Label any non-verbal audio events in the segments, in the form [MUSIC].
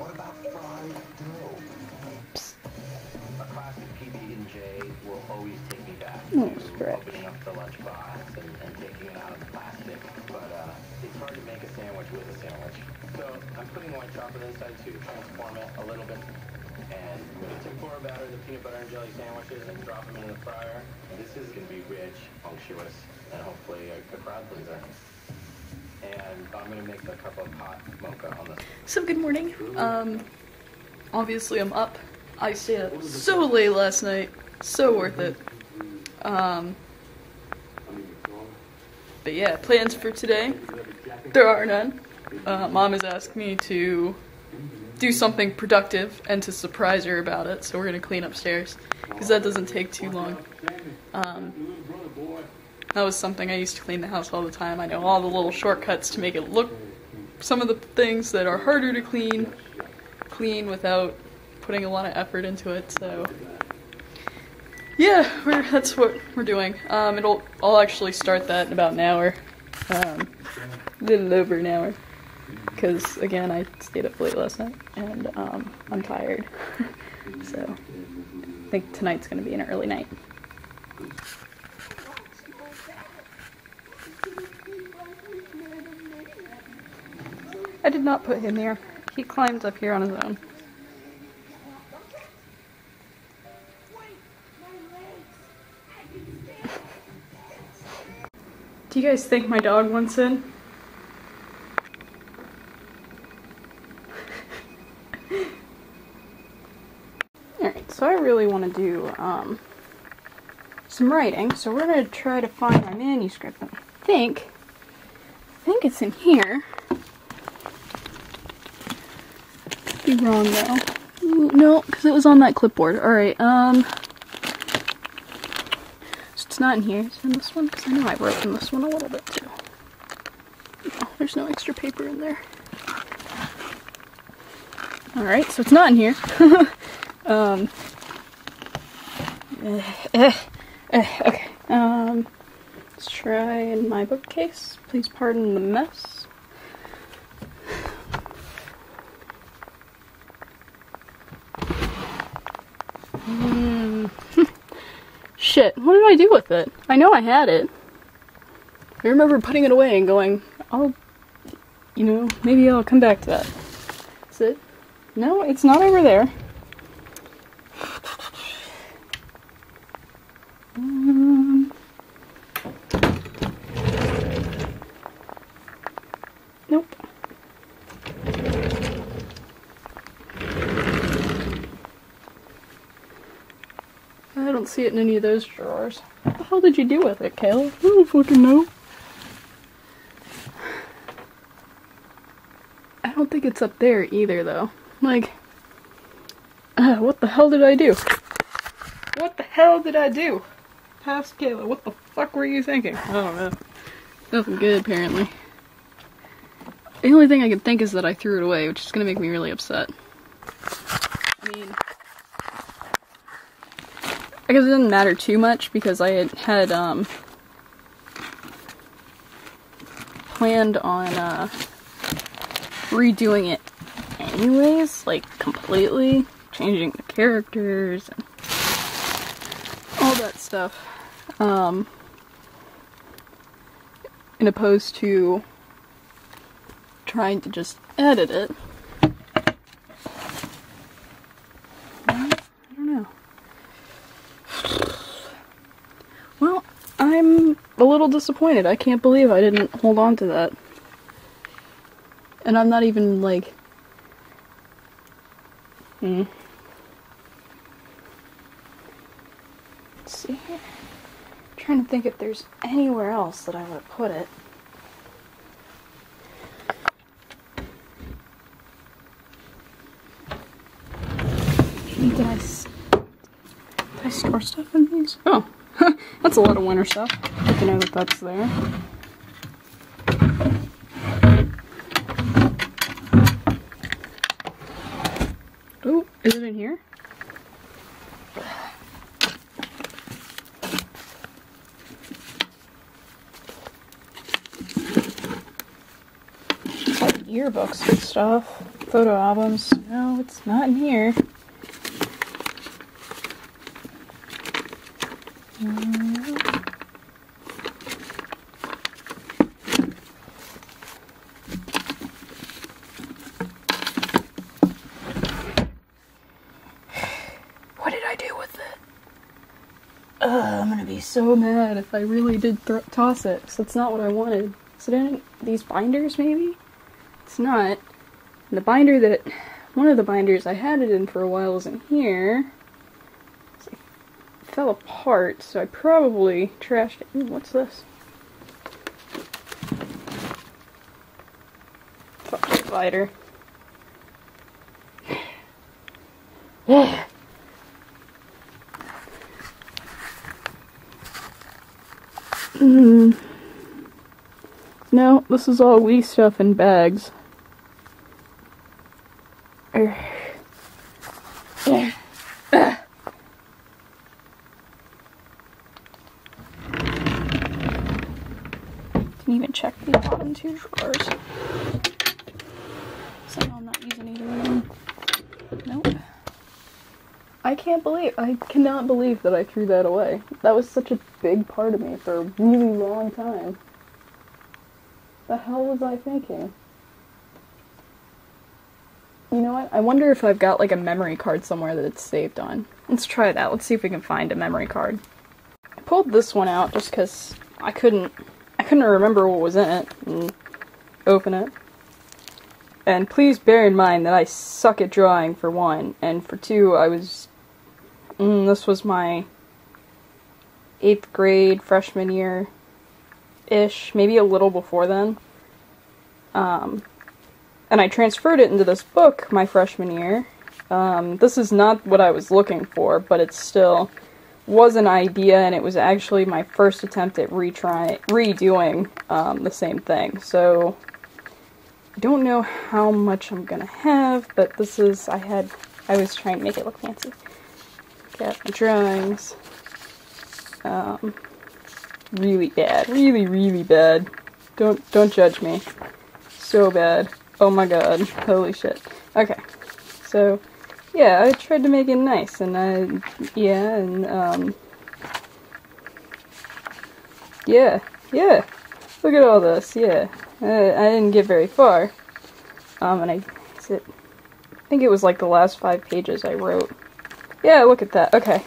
What about fried dough? A classic PB&J will always take me back Oh, to stretch. opening up the lunchbox and, and taking it out of the plastic. But uh, it's hard to make a sandwich with a sandwich. So I'm putting white chocolate inside to transform it a little bit. And I'm going to tempura batter the peanut butter and jelly sandwiches and drop them into the fryer. This is going to be rich, unctuous, and hopefully a, a crowd pleaser. And I'm going to make a cup of hot mocha on this. So good morning. Um, obviously I'm up. I stayed up so late last night. So worth it. Um, but yeah, plans for today. There are none. Uh, Mom has asked me to do something productive and to surprise her about it. So we're gonna clean upstairs because that doesn't take too long. Um, that was something I used to clean the house all the time. I know all the little shortcuts to make it look some of the things that are harder to clean clean without putting a lot of effort into it so. Yeah that's what we're doing. Um, it'll I'll actually start that in about an hour. Um, a little over an hour. Because again I stayed up late last night and um, I'm tired. [LAUGHS] So I think tonight's gonna be an early night I did not put him here. He climbed up here on his own. Do you guys think my dog wants in? [LAUGHS] Alright, so I really want to do um, some writing, so we're going to try to find my manuscript. I think, I think it's in here. Be wrong though. Ooh, no, because it was on that clipboard. Alright, um. So it's not in here. It's in this one, because I know I wrote in this one a little bit too. No, there's no extra paper in there. Alright, so it's not in here. [LAUGHS] um. eh, eh, eh, okay. Um. Let's try in my bookcase. Please pardon the mess. Mm. Shit, what did I do with it? I know I had it. I remember putting it away and going, I'll, you know, maybe I'll come back to that. Is it? No, it's not over there. Don't see it in any of those drawers. What the hell did you do with it, Caleb? I don't fucking know. I don't think it's up there either, though. Like, uh, what the hell did I do? What the hell did I do? Past Kayla, what the fuck were you thinking? I don't know. Nothing good, apparently. The only thing I can think is that I threw it away, which is gonna make me really upset. I mean, I guess it didn't matter too much because I had had um, planned on uh, redoing it anyways, like completely changing the characters and all that stuff. Um, in opposed to trying to just edit it. I don't know. Well, I'm a little disappointed. I can't believe I didn't hold on to that. And I'm not even like. Hmm. Let's see here. trying to think if there's anywhere else that I would have put it. Did I, did I store stuff in these? Oh, that's a lot of winter stuff. Good to know that that's there. Oh, is it in here? Like yearbooks and stuff. Photo albums. No, it's not in here. Mm. What did I do with it? Ugh, I'm gonna be so mad if I really did th- toss it. So that's not what I wanted. It in these binders, maybe? It's not. And the binder that one of the binders I had it in for a while is in here. So it fell apart, so I probably trashed it. Ooh, what's this? Fuck divider. Yeah. Mm. No, this is all Wii stuff in bags. Ugh. Didn't even check the bottom two drawers. Somehow I'm not using either of them. Nope. I can't believe, I cannot believe that I threw that away. That was such a big part of me for a really long time. The hell was I thinking? You know what? I wonder if I've got like a memory card somewhere that it's saved on. Let's try that. Let's see if we can find a memory card. I pulled this one out just because I couldn't I couldn't remember what was in it and open it. And please bear in mind that I suck at drawing for one, and for two, I was mm, this was my eighth grade freshman year ish, maybe a little before then. Um, and I transferred it into this book my freshman year. Um, this is not what I was looking for, but it still was an idea, and it was actually my first attempt at retry redoing um, the same thing. So I don't know how much I'm gonna have, but this is I had I was trying to make it look fancy. My drawings. Um, really bad, really really bad. Don't don't judge me. So bad. Oh my god. Holy shit. Okay. So, yeah, I tried to make it nice, and I, yeah, and, um, yeah, yeah. Look at all this, yeah. Uh, I didn't get very far. Um, and I, it, I think it was like the last five pages I wrote. Yeah, look at that. Okay.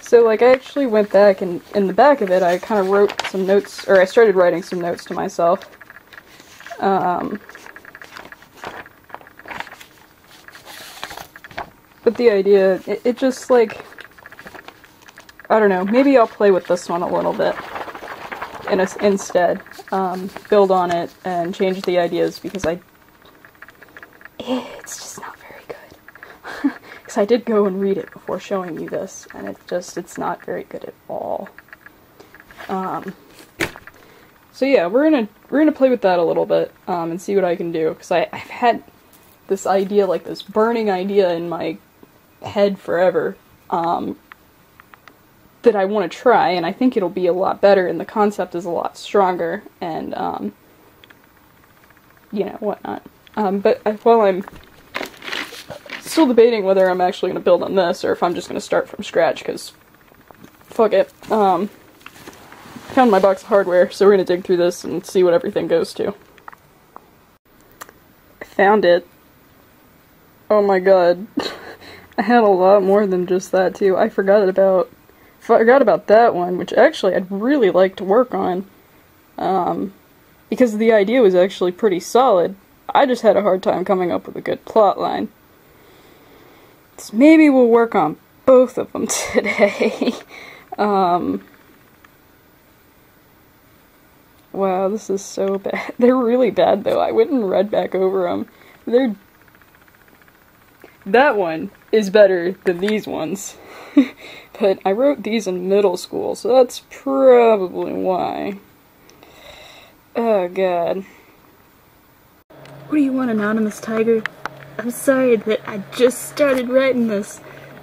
So, like, I actually went back, and in the back of it, I kind of wrote some notes, or I started writing some notes to myself. Um, but the idea, it, it just, like, I don't know, maybe I'll play with this one a little bit in a, instead. Um, build on it and change the ideas because I. It's just not very good. Because I did go and read it before showing you this, and it just, it's not very good at all. Um, so yeah, we're gonna we're gonna play with that a little bit um, and see what I can do because I've had this idea, like this burning idea in my head forever, um, that I want to try, and I think it'll be a lot better, and the concept is a lot stronger, and, um, you know, whatnot. Um, but I, while I'm still debating whether I'm actually going to build on this, or if I'm just going to start from scratch, because fuck it. Um, found my box of hardware, so we're going to dig through this and see what everything goes to. Found it. Oh my god. [LAUGHS] I had a lot more than just that too. I forgot about forgot about that one, which actually I'd really like to work on. Um, because the idea was actually pretty solid. I just had a hard time coming up with a good plot line. So maybe we'll work on both of them [LAUGHS] today. um, wow, this is so bad. [LAUGHS] They're really bad though. I went and read back over them. They're that one is better than these ones. [LAUGHS] but I wrote these in middle school, so that's probably why. Oh god. What do you want, Anonymous Tiger? I'm sorry that I just started writing this.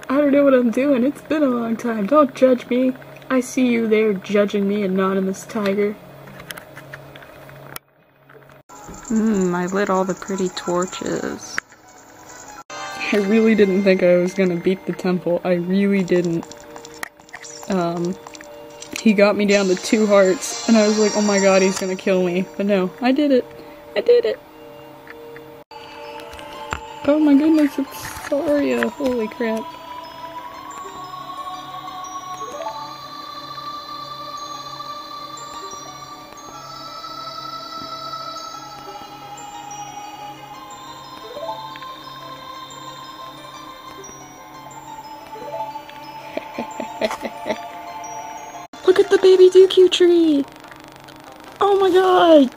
I don't know what I'm doing. It's been a long time. Don't judge me. I see you there judging me, anonymous tiger. Mmm, I lit all the pretty torches. I really didn't think I was gonna beat the temple. I really didn't. Um, he got me down to two hearts, and I was like, oh my god, he's gonna kill me. But no, I did it. I did it. Oh my goodness, it's Saria. Holy crap. [LAUGHS] Look at the baby Deku tree! Oh my god!